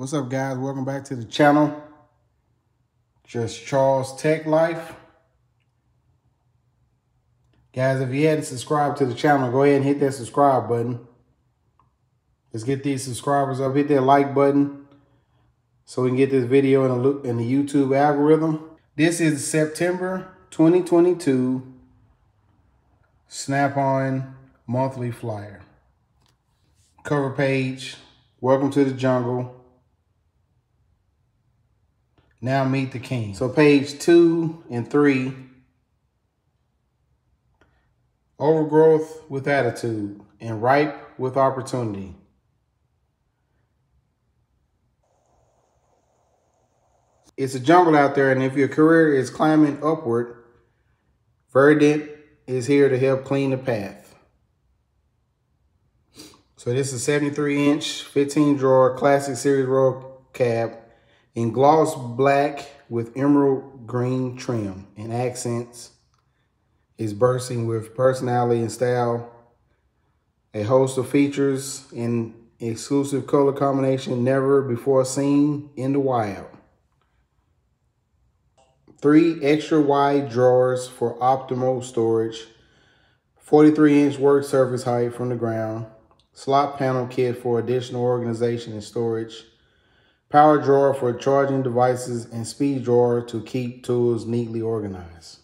What's up, guys? Welcome back to the channel. Just Charles Tech Life. Guys, if you hadn't subscribed to the channel, go ahead and hit that subscribe button. Let's get these subscribers up. Hit that like button so we can get this video in the, in the YouTube algorithm. This is September 2022 Snap-on monthly flyer. Cover page, welcome to the jungle. Now meet the king. So page two and three, overgrowth with attitude and ripe with opportunity. It's a jungle out there, and if your career is climbing upward, Verdant is here to help clean the path. So this is 73 inch, 15 drawer, classic series roll cab in gloss black with emerald green trim and accents. Is bursting with personality and style. A host of features in exclusive color combination never before seen in the wild. Three extra wide drawers for optimal storage. 43 inch work surface height from the ground. Slot panel kit for additional organization and storage power drawer for charging devices, and speed drawer to keep tools neatly organized.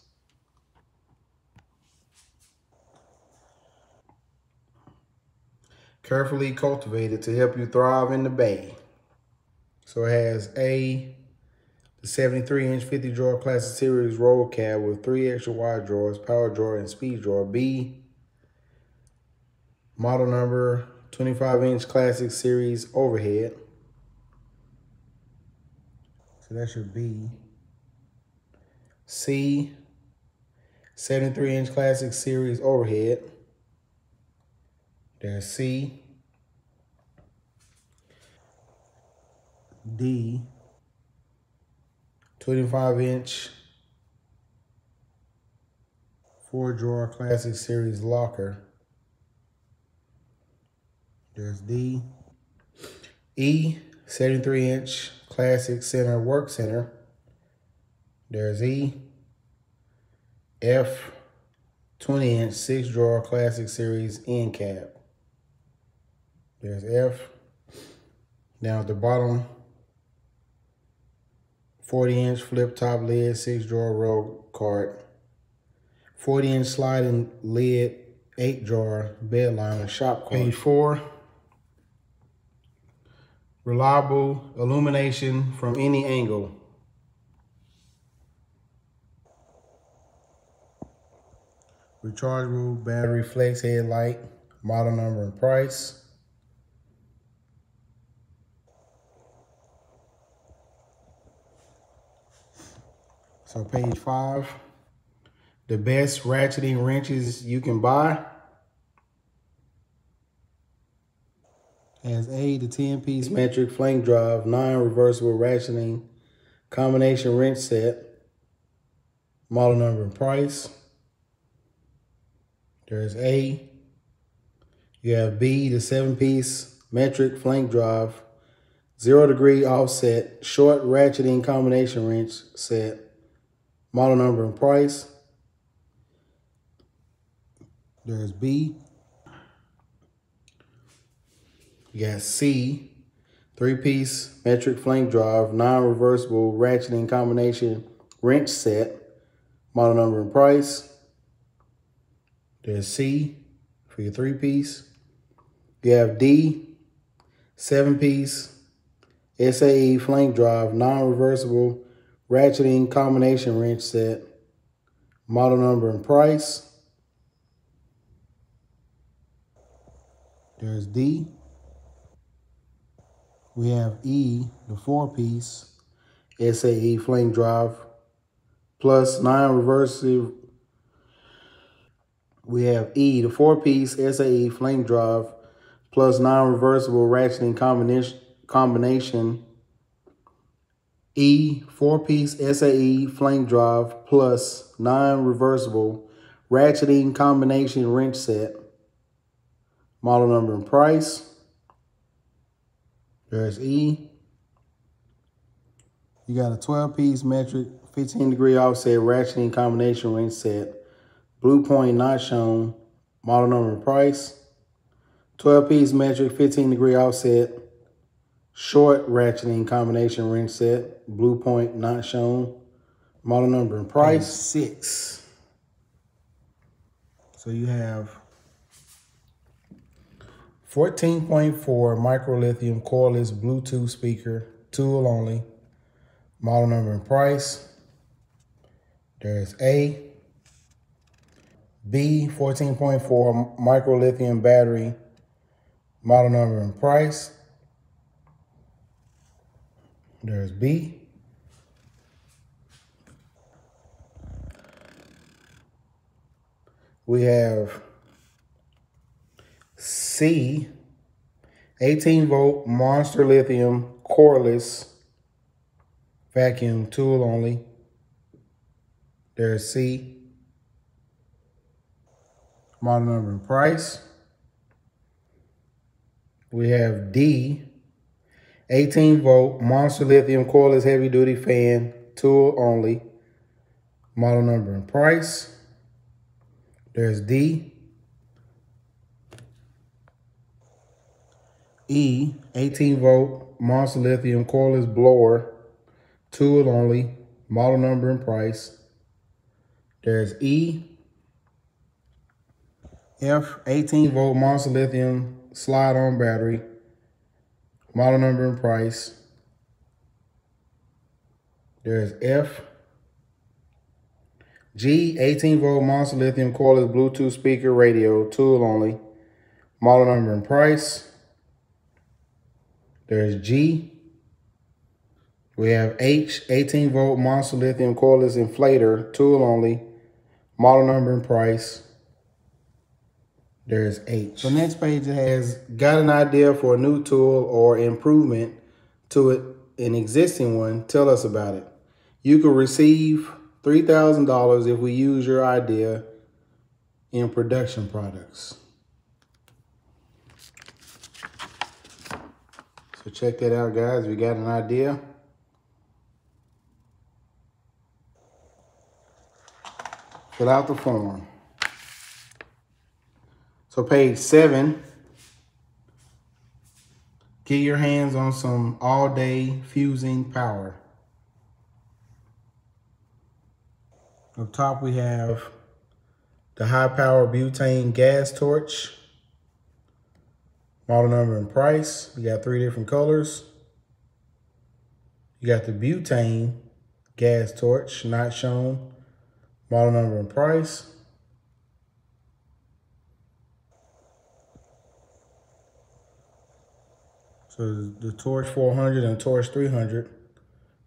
Carefully cultivated to help you thrive in the bay. So it has A, the 73 inch 50 drawer classic series roll cab with three extra wide drawers, power drawer, and speed drawer. B, model number 25 inch classic series overhead. So that should be C, 73 inch classic series overhead. There's C, D, 25 inch four drawer classic series locker. There's D, E, 73 inch Classic Center Work Center. There's E. F 20 inch six drawer classic series end cap. There's F. Down at the bottom, 40 inch flip top lid, six drawer roll cart. 40 inch sliding lid, eight drawer bed liner shop cart. Page four reliable illumination from any angle. Rechargeable battery flex headlight, model number and price. So page five, the best ratcheting wrenches you can buy. Has A, the 10 piece metric flank drive, nine reversible ratcheting, combination wrench set, model number and price. There's A. You have B, the seven piece metric flank drive, zero degree offset, short ratcheting combination wrench set, model number and price. There's B, You got C, three-piece metric flank drive, non-reversible ratcheting combination wrench set, model number and price. There's C for your three-piece. You have D, seven-piece SAE flank drive, non-reversible ratcheting combination wrench set, model number and price. There's D. We have E, the four-piece SAE flank drive, plus nine reversive. We have E, the four-piece SAE flank drive, plus non-reversible ratcheting combination, combination. E, four-piece SAE flank drive, plus non-reversible ratcheting combination wrench set. Model number and price. There's E. You got a 12 piece metric, 15 degree offset ratcheting combination wrench set. Blue point not shown. Model number and price. 12 piece metric, 15 degree offset. Short ratcheting combination wrench set. Blue point not shown. Model number and price. Six. So you have 14.4 micro lithium cordless Bluetooth speaker, tool only. Model number and price. There's A. B 14.4 micro lithium battery. Model number and price. There's B. We have C 18 volt monster lithium cordless vacuum tool only. There's C. Model number and price. We have D. 18 volt monster lithium cordless heavy duty fan tool only. Model number and price. There's D. E, 18 volt monster lithium cordless blower tool only, model number and price. There's E, F 18 volt Monster Lithium slide on battery, model number and price. There's F, G 18 volt Monster Lithium cordless Bluetooth speaker radio, tool only, model number and price. There's G, we have H 18 volt Monster Lithium cordless inflator, tool only, model number and price. There's H. The next page has got an idea for a new tool or improvement to it, an existing one. Tell us about it. You could receive $3,000 if we use your idea in production products. So check that out, guys. We got an idea. fill out the form. So page seven, get your hands on some all-day fusing power. Up top we have the high power butane gas torch. Model number and price. We got three different colors. You got the butane gas torch, not shown model number and price. So the Torch 400 and Torch 300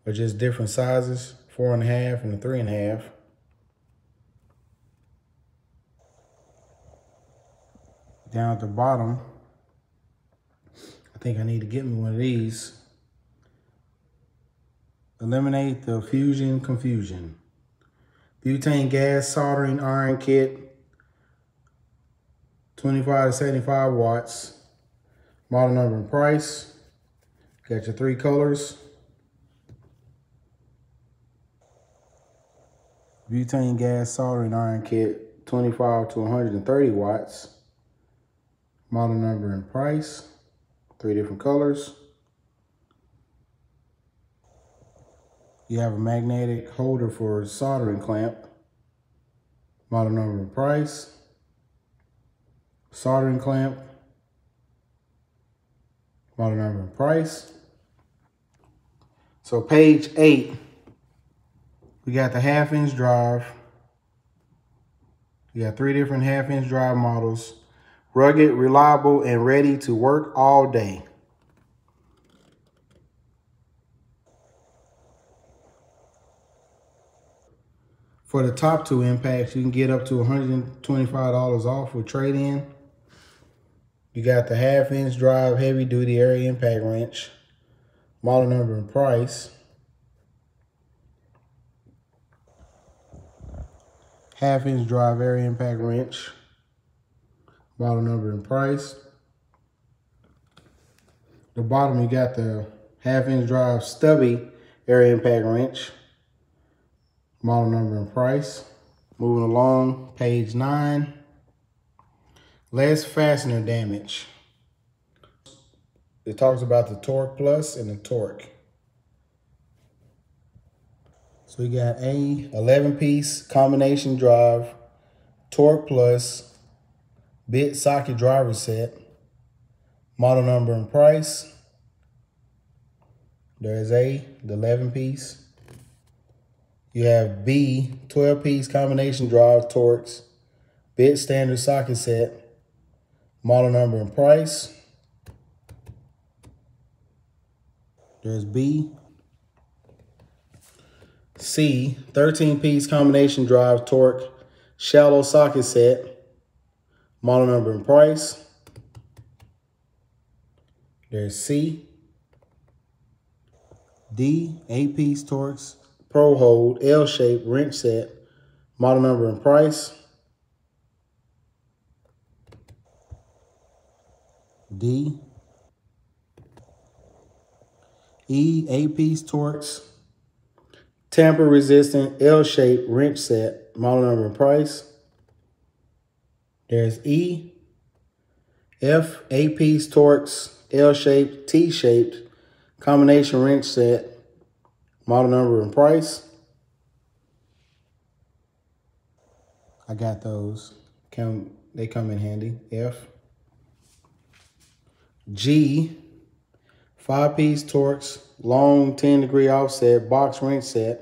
are just different sizes, four and a half and a three and a half. Down at the bottom, think I need to get me one of these. Eliminate the fusion confusion. Butane gas soldering iron kit, 25 to 75 watts. Model number and price. Got your three colors. Butane gas soldering iron kit, 25 to 130 watts. Model number and price. Three different colors. You have a magnetic holder for soldering clamp. Model number and price. Soldering clamp. Model number and price. So page eight, we got the half inch drive. We got three different half inch drive models. Rugged, reliable, and ready to work all day. For the top two impacts, you can get up to $125 off with trade-in. You got the half inch drive heavy duty air impact wrench, model number and price. Half inch drive air impact wrench, model number and price. The bottom, you got the half inch drive stubby air impact wrench. Model number and price. Moving along, page nine. Less fastener damage. It talks about the Torx Plus and the Torx. So we got a 11 piece combination drive, Torx Plus, bit socket driver set, model number and price. There's A, the 11 piece. You have B, 12 piece combination drive Torx, bit standard socket set, model number and price. There's B. C, 13 piece combination drive Torx, shallow socket set, model number and price. There's C. D, 8 piece Torx, Pro Hold, L-shaped wrench set, model number and price. D. E, 8-piece Torx, tamper resistant L-shaped wrench set, model number and price. There's E, F, 8-piece Torx, L-shaped, T-shaped, combination wrench set, model number and price. I got those. Come, they come in handy. F. G, five piece Torx, long 10 degree offset, box wrench set,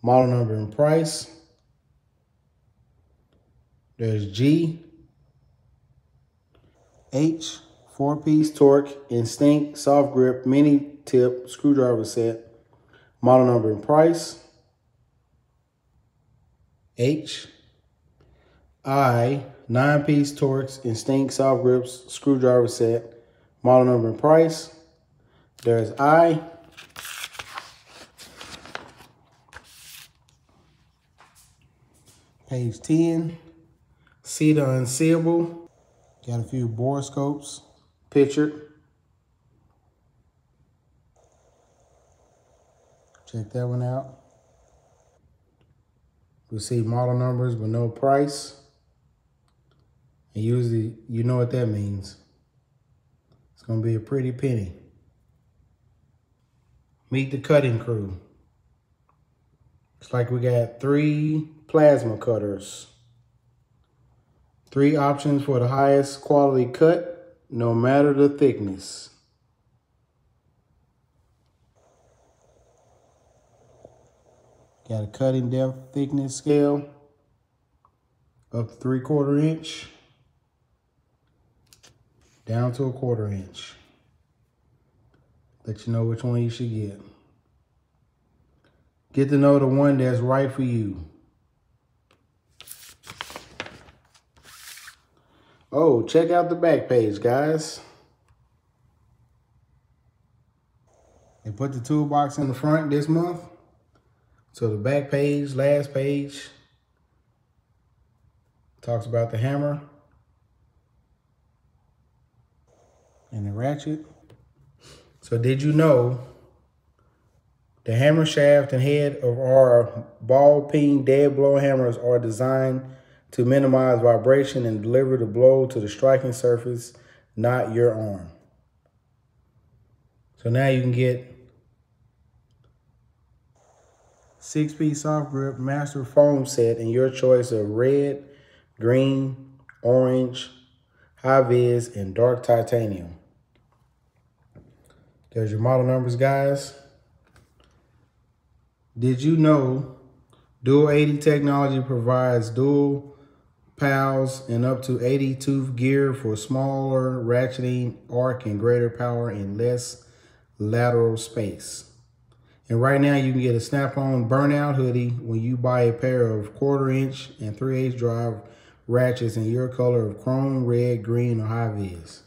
model number and price. There's G, H, four piece Torx, instinct, soft grip, mini tip, screwdriver set, model number and price. H, I, nine piece Torx, instinct, soft grips, screwdriver set, model number and price. There's I. Page 10, Sita unseeable. Got a few borescopes pictured. Check that one out. We see model numbers but no price. And usually you know what that means. It's gonna be a pretty penny. Meet the cutting crew. It's like we got three plasma cutters. Three options for the highest quality cut, no matter the thickness. Got a cutting depth thickness scale up to three quarter inch down to a quarter inch. Let you know which one you should get. Get to know the one that's right for you. Oh, check out the back page, guys. They put the toolbox in the front this month. So the back page, last page, talks about the hammer and the ratchet. So did you know the hammer shaft and head of our ball peen dead blow hammers are designed to minimize vibration and deliver the blow to the striking surface, not your arm. So now you can get six piece soft grip master foam set in your choice of red, green, orange, high vis, and dark titanium. There's your model numbers, guys. Did you know Dual 80 technology provides dual pawls and up to 80 tooth gear for smaller ratcheting arc and greater power in less lateral space. And right now you can get a snap-on burnout hoodie when you buy a pair of quarter inch and 3 8 drive ratchets in your color of chrome, red, green, or high vis.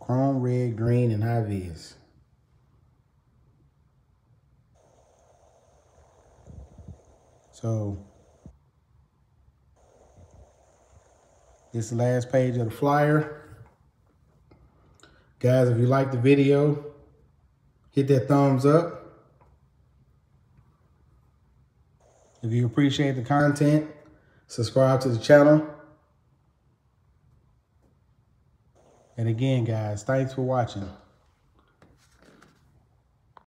Chrome, red, green, and high vis. So this the last page of the flyer. Guys, if you like the video, hit that thumbs up. If you appreciate the content, subscribe to the channel. And again, guys, thanks for watching.